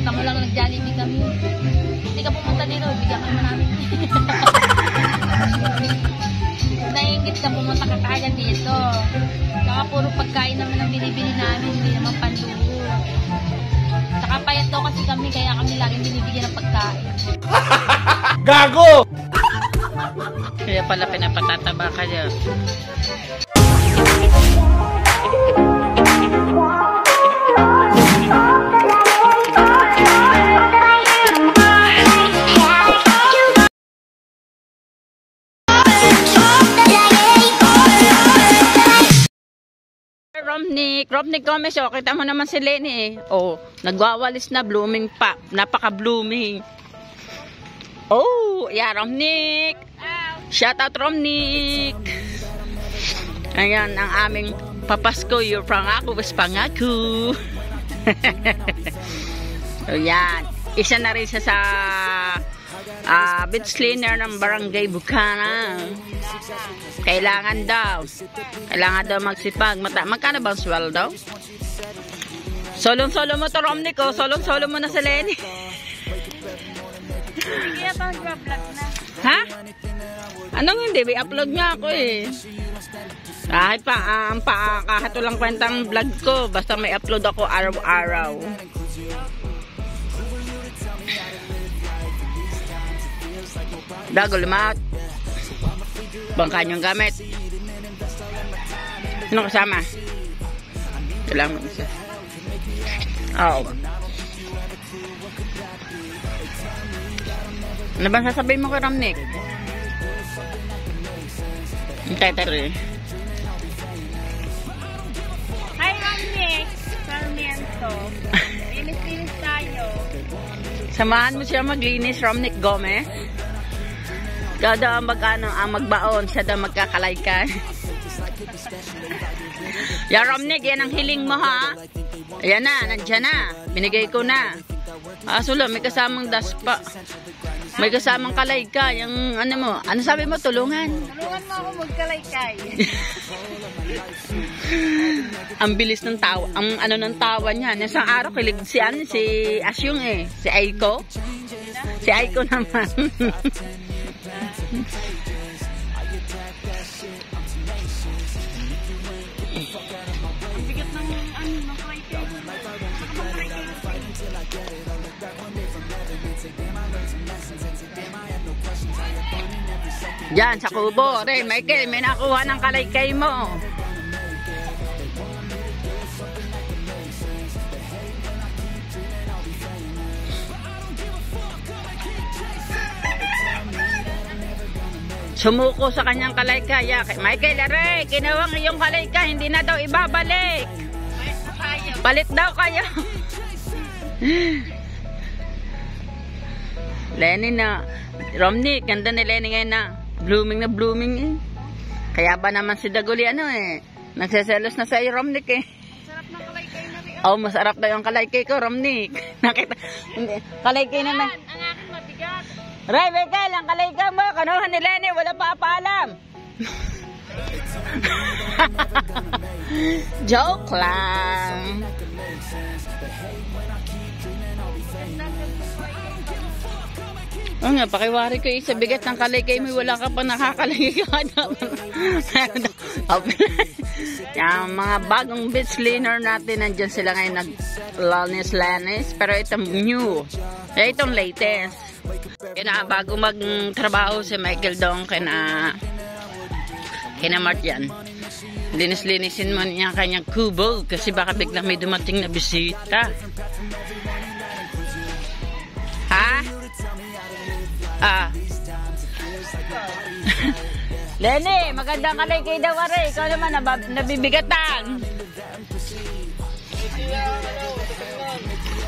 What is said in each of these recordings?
Kita mo lang nag-jollibee kami. Hindi ka pumunta dito, bigyan ka naman namin. Naingit ka pumunta ka kagad dito. Saka puro pagkain naman ang binibili namin, hindi naman panluho. Saka payat daw kasi kami, kaya kami laging binibigyan ng pagkain. Gago! Kaya pala pinapatataba kayo. Romnick Gomez, oh, kita mo naman si Lenny eh. Oh, nagwawalis na, blooming pa. Napaka-blooming. Oh, yeah, Romnick. Shout out Romnick. Ayan, ang aming papasko, yung pangako, was pangako. so, yan. Isa na rin siya sa ah beach cleaner ng barangay Bukana. Kailangan daw. Kailangan daw magsipag. Mata magkano ba ang sweldo? Solong-solo mo to, Romnick, oh. Solong-solo mo na sa Lenny. Kaya pa vlog na. Ha? Anong hindi? May upload nga ako eh. Kahit pa, ah, ang pa, kahit walang kwentang vlog ko, basta may upload ako araw-araw. Dago limat. Bangka niyong gamit. Sino kasama? Lang isa. Oo. Ano ba sasabihin mo kay Ramnik? Hintay tayo eh. Hi, Romnick! Sarmiento. Linis-linis tayo. Samahan mo siya maglinis, Romnick Gomez. Ikaw daw ang mag, ano, ang magbaon, siya daw magkakalay ka. Yan, Romnick, yan ang hiling mo, ha? Ayan na, nandyan na. Binigay ko na. Aso lang, may kasamang daspa. May kasamang kalay ka. Yung, ano mo, ano sabi mo, tulungan. Tulungan mo ako magkalaykay. ang bilis ng tawa, ang ano ng tawa niya. Isang araw kilig si ano, si Asyong eh, si Aiko. Si Aiko naman. Bigat ng ano. Diyan, sa kubo. Ray, Michael, may nakuha ng kalaykay mo. Sumuko sa kanyang kalaykay. Ya, kay Michael, aray, kinawang iyong kalaykay, hindi na daw ibabalik. Palit daw kayo. Lenny na. Romney, ganda ni Lenny ngayon na. Blooming na blooming eh. Kaya ba naman si Daguli ano eh. Nagseselos na sa iyo, Romnick eh. Sarap ng kalaykay na rin. Oh, masarap daw yung kalaykay ko, Romnick. Nakita, kalaykay na na. Ang aking mabigat. Ray, Michael, ang kalaykay mo, kanuhan ni Lenny, wala pa paalam. Joke lang. Oo nga, pakiwari ko eh, sa bigat ng kalaykay mo, wala ka pa nakakalaykay ka Yung mga bagong beach cleaner natin, nandyan sila ngayon nag-lanis-lanis. Pero itong new. Eh, itong latest. Kaya bago magtrabaho si Michael Dong, kina kina Mart. Linis-linisin mo niya ang kanyang kubo kasi baka biglang may dumating na bisita. Ha? Ah. Lenny, magandang kalay kay daw are. Ikaw naman nabibigatan.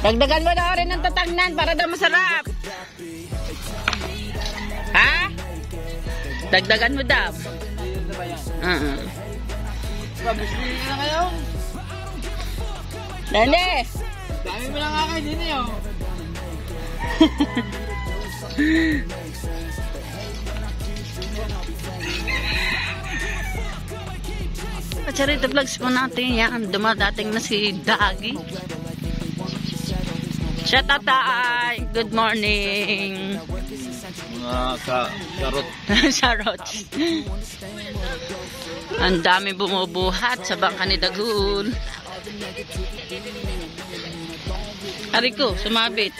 Dagdagan mo na rin ng tatangnan para daw masarap. Ha? Dagdagan mo daw. Pabisili na kayo. Lenny! Dami mo lang kakay din eh. oh. Charita vlogs po natin yan. Dumadating na si Dagi. Siya tatay. Good morning. Mga ka karot. Sharots. Ang dami bumubuhat sa bangka ni Dagul. Ariko, sumabit.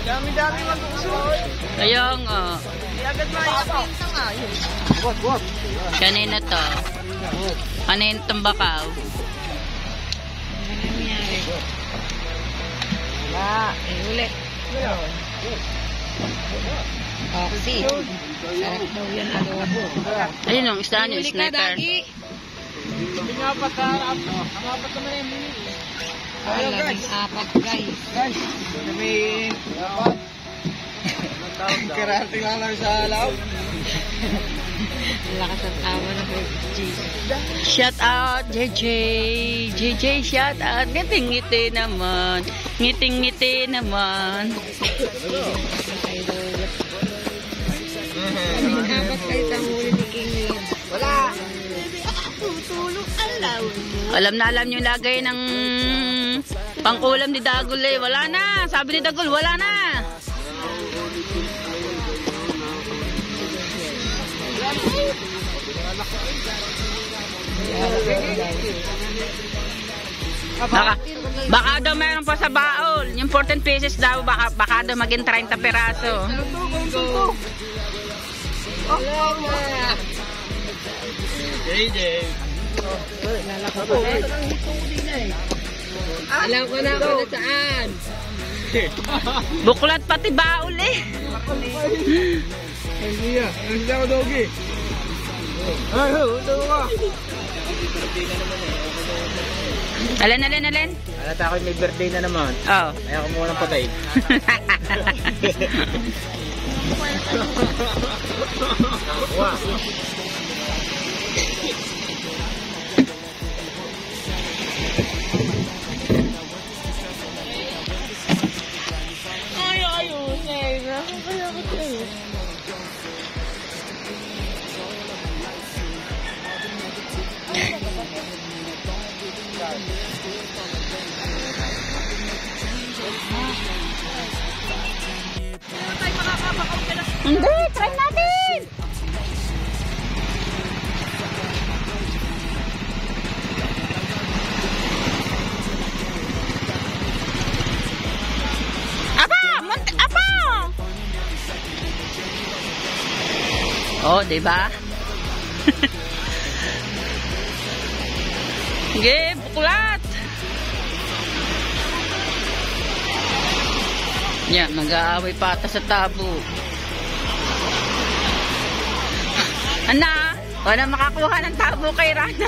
Dami-dami magpuso. Kaya nga. Agad maipin na nga. What, what? Kanina to. Kanina itong bakaw. Wala. Eh, uli. Oxy. Sarap daw yan adobo. Ayun yung isda niyo, Uli ka, sniper. Hindi nga pa tarap. Apat naman yung mini. Alam, apat guys. Guys, kami apat. Karating lang lang sa alaw. Lakas ang tawa ng FG. Shout out, JJ. JJ, shout out. Ngiting-ngiti naman. Ngiting-ngiti naman. Kaming apat kayo sa huli ni King Lord. Wala. Alam na alam yung lagay ng pangkulam ni Dagul eh. Wala na. Sabi ni Dagul, wala na. Baka, baka daw meron pa sa baol. Yung 14 pieces daw, baka, baka daw maging 30 peraso. JJ. Alam ko na kung saan. Buklat pati baol eh. Siya. Ay, siya ako, Dogi. Ay, ito ka. Alin, alin, alin? Alata ako may birthday na naman. Oh. Kaya ako muna patay. Wow. Hindi, try natin! Aba! Munti, aba! Oh, di ba? Sige, buklat! Yan, mag-aaway pa ata sa tabo. Ana, wala makakuha ng tabo kay Rana.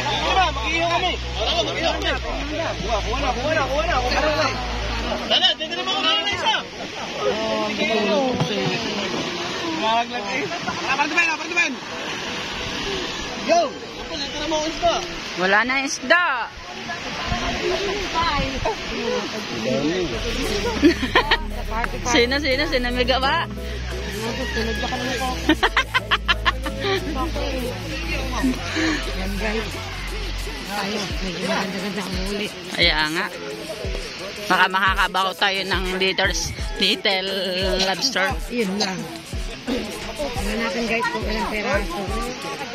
Tara, mag-iyo kami. Tara, mag-iyo kami. Kuha, kuha na, kuha na, kuha na. Kuha na. Tara, dito na mga mga isa. Apartment, apartment. Go! Dito na isda. Wala na isda. sino, sino, sino may gawa? Kaya nga. Baka makakabaw tayo ng liters, little lobster. Yun lang. Tingnan natin guys kung ilang peraso.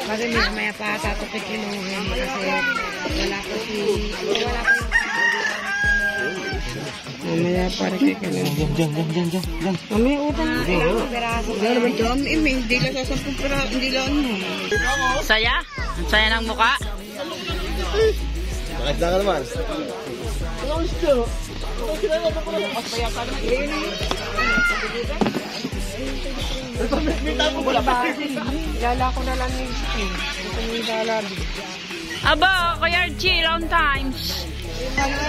Kasi may maya pa tatupit kinuhin kasi wala ko si... Wala ko. Mamaya pa rin kay kinuhin. Diyan, diyan, diyan, diyan, diyan, diyan. Mamaya utang na. Wala naman dyan, eh, may hindi lang sa 10 pera, hindi lang ano. Saya? Ang saya ng muka? Bakit na ka naman? Wala pa. Ilala ko na lang yung. Aba, Kuya Archie, long times.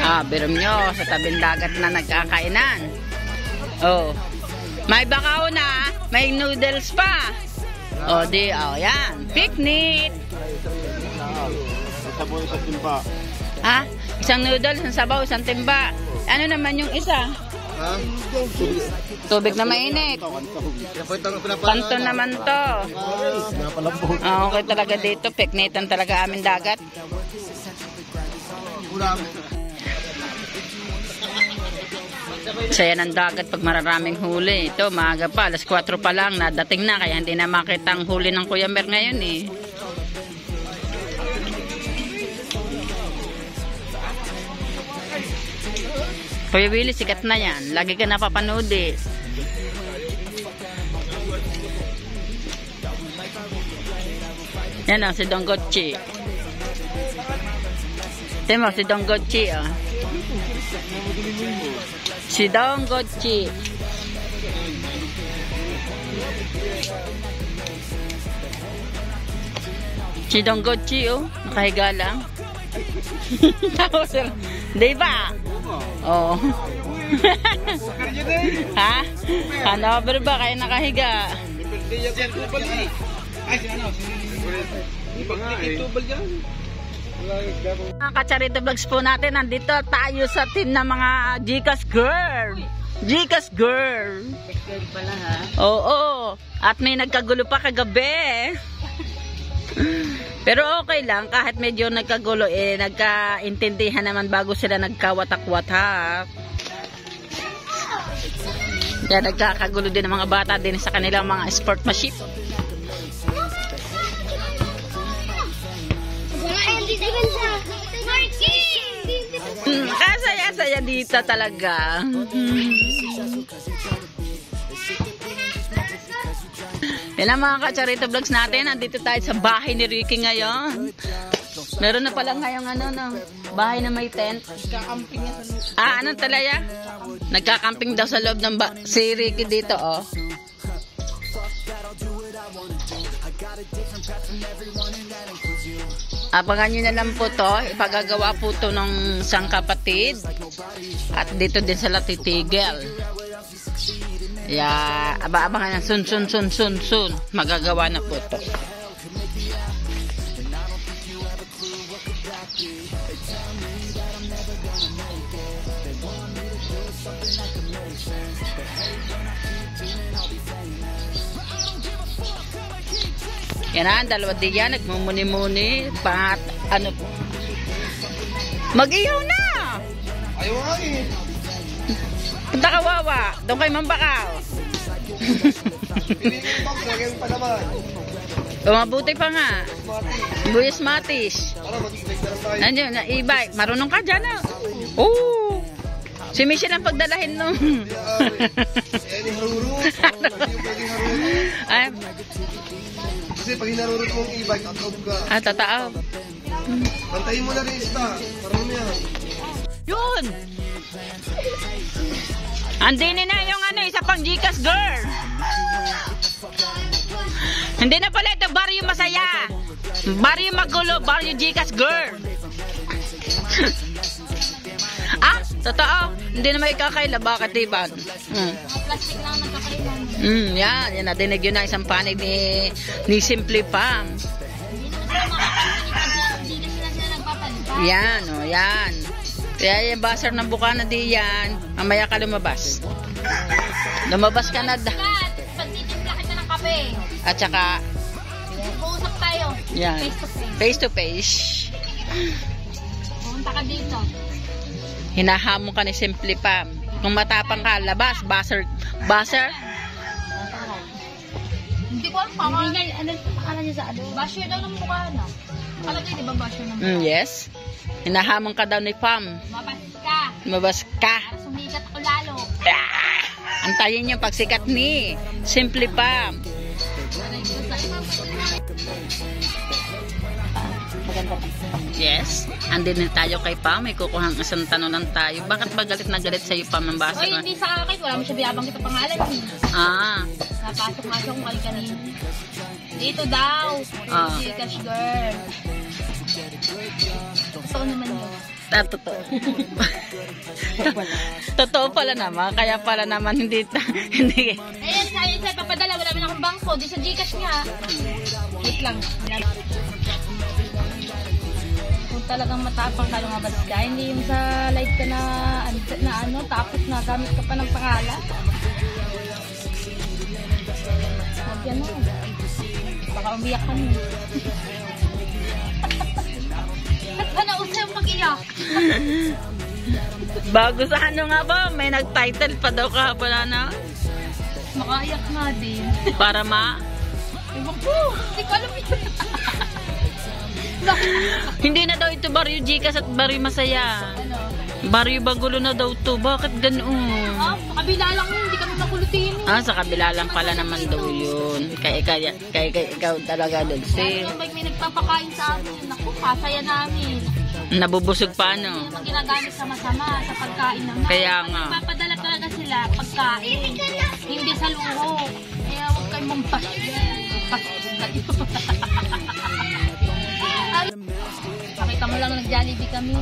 Ah, biram nyo, sa tabing dagat na nagkakainan. Oh. May bakaw na, may noodles pa. Oh, di, oh, yan. Picnic. Saboy sa timba. Ha? Isang noodles, isang sabaw, isang timba. Ano naman yung isa? Ha? Tubig na mainit. Kanto naman to. Ah, okay talaga dito. Picnitan talaga amin dagat. Ulam. Saya ng dagat pag mararaming huli. Ito, maaga pa. Alas 4 pa lang. Nadating na. Kaya hindi na makita ang huli ng Kuya Mer ngayon eh. Kuya Willie, sikat na yan. Lagi ka napapanood eh. Yan o, si Don Gotchi. Tingnan si Don Gotchi oh. Si Don Gotchi. Si Don Gotchi, oh. Nakahiga lang. Tapos, di ba? Oo. ha? Hanover ba? Kaya nakahiga. Mga kacharito vlogs po natin, nandito tayo sa team ng mga Gcash Girl. Gcash Girl. Oo. At may nagkagulo pa kagabi. Pero okay lang, kahit medyo nagkagulo, eh, nagkaintindihan naman bago sila nagkawatak-watak. Kaya nagkakagulo din ng mga bata din sa kanilang mga sportmanship. Mm, Kasaya-saya dito talaga. Yan ang mga kacharito vlogs natin. Nandito tayo sa bahay ni Ricky ngayon. Meron na pala ngayong ano, no, bahay na may tent. Ah, ano talaya? Nagkakamping daw sa loob ng ba si Ricky dito, oh. Abangan nyo na lang po to. Ipagagawa po to ng isang kapatid. At dito din sa Latitigel. Yeah, aba-abangan na sun sun sun sun sun. Magagawa na po to. Yan ang dalawa din yan, nagmumuni-muni, pat, ano po. Mag-iyaw na! Ayaw nga eh. Punta ka wawa, doon kay Mambakaw. Lagyan pa nga. Buyas Matis. Mag-expect na e-bike. Marunong ka dyan, ah. Oo. Si Michelle ang pagdalahin nung. Ay, Kasi pag hinarurot mong e-bike, out ka. ah, tatao. Pantayin mo na rin ista. Parang yan. Yun! Andini na yung ano, isa pang Gcash girl. Hindi na pala ito, Barrio Masaya. Barrio Magulo, Barrio Gcash girl. totoo. Hindi na may kakaila. Bakit, diba? Mm. Plastic lang ang nagkakailan. Mm, yan. Yan, nadinig yun na isang panig ni, ni Simply Pam. Yan, o, yan. Kaya yung buzzer ng bukana di yan, mamaya ka lumabas. Lumabas ka na. pagtitimpla kita ng kape. At saka, Mag-uusap tayo. yan. Face to face. Face to face. Pumunta ka dito. Hinahamon ka ni Simply Pam. Kung matapang ka, labas. Buzzer. Buzzer? Hindi ko alam pa. Hindi niya, ano pangalan niya sa ano? Basher daw ng mukha na. Kalagay, di ba basher ng mukha? Mm, yes. Hinahamon ka daw ni Pam. Mabas ka. Lumabas ka. Para sumikat ako lalo. Ah! Antayin niyo pagsikat ni Simply Pam. Yes. Andin na tayo kay Pam. May kukuhang isang tanunan tayo. Bakit ba galit na galit sa'yo, Pam, ang basa Oy, hindi sa akin. Wala mo siya binabanggit ang pangalan. eh. Ah, Napasok nga siya kung kay kanino. Dito daw. Ah. Gcash girl. Gusto ko naman yun. ah, totoo. totoo pala naman. Kaya pala naman hindi, hindi. Ayan, sa ayan, sa papadala. Wala naman akong bangko. Di sa Gcash nga. Wait lang. Talagang matapang ka lumabas ka, hindi yung sa live ka na, na ano, tapos na gamit ka pa ng pangalan. Huwag yan o. Baka umiyak ka niyo. At ka nausay ang mag-iyak. Bago sa ano nga ba, may nag-title pa daw kahapon na Makaiyak nga din. para ma... Ewan ko. Hindi ko alam yun. Hindi na daw ito Baryo Gcash at Baryo Masaya. ano? Baryo Bagulo na daw to. Bakit ganoon? Ah, sa kabila lang yun. Hindi kami makulutin. Ah, sa kabila lang pala naman daw yun. Kaya, kaya, kaya, kaya ikaw talaga doon. Si, Yung may, may nagpapakain sa amin. Naku, kasaya namin. nabubusog pa Hindi ano. naman ginagamit sa masama, sa pagkain naman. Kaya nga. Papadala talaga sila pagkain. Hindi sa luho. Kaya huwag kayong mampash. Pakita mo lang nag-jollibee kami.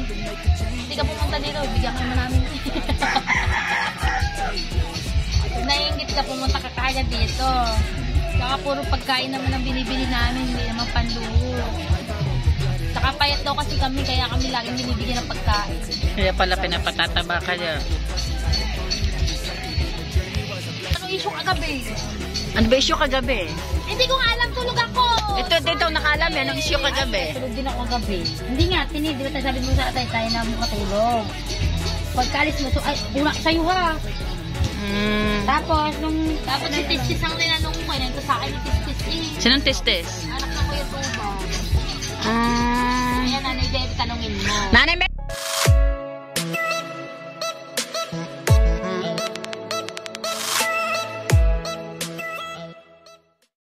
Hindi ka pumunta dito, bigyan ka namin. Naingit ka pumunta ka kaya dito. Saka puro pagkain naman ang binibili namin, hindi naman panluho. Saka payat daw kasi kami, kaya kami laging binibigyan ng pagkain. Kaya pala pinapatataba ka niya. Anong issue kagabi? Ano ba issue kagabi? Hindi ko nga alam, tulog ako! Ito, dito, nakaalam yan. Anong issue kagabi? Tulog din ako kagabi. Hindi nga, tinid, di ba sabi mo sa atay tayo na mo katulog. Pagkalis mo, so, ay, una sa'yo ha. Hmm. Tapos, nung, tapos si Tistis ang tinanong ko, nandito sa akin ni Tistis eh. Sinong testes? Anak na ko yung tuba. Ah. Ayan, nanay Debbie, tanongin mo. Nanay!